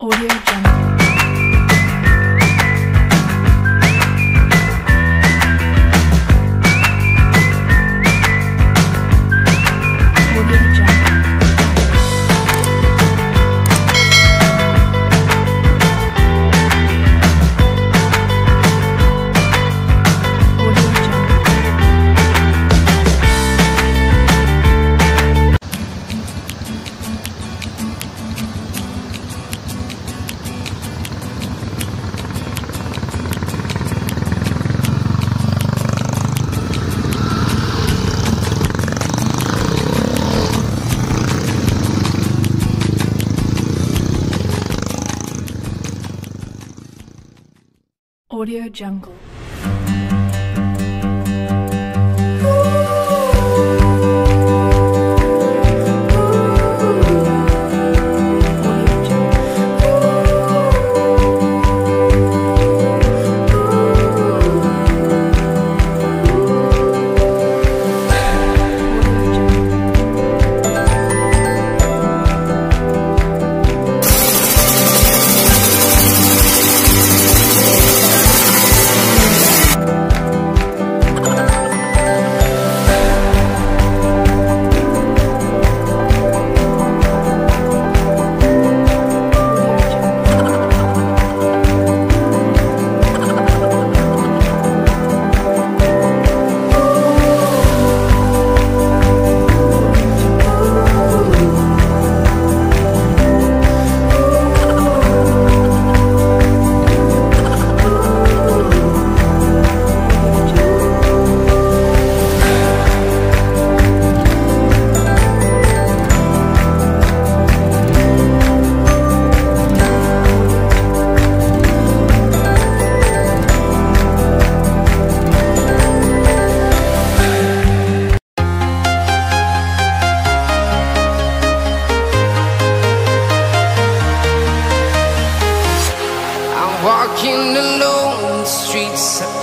Audio Jungle. Audio Jungle.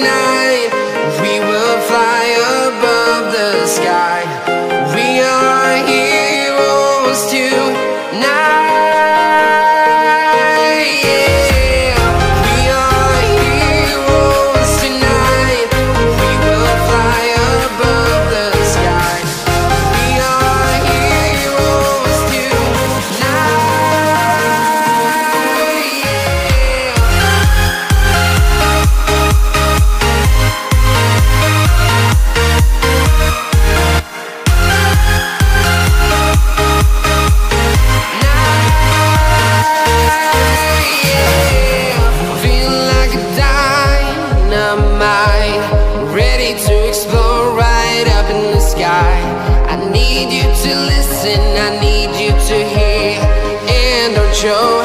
tonight. Ready to explode right up in the sky. I need you to listen, I need you to hear, and don't show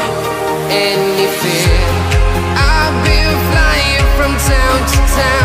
any fear. I've been flying from town to town.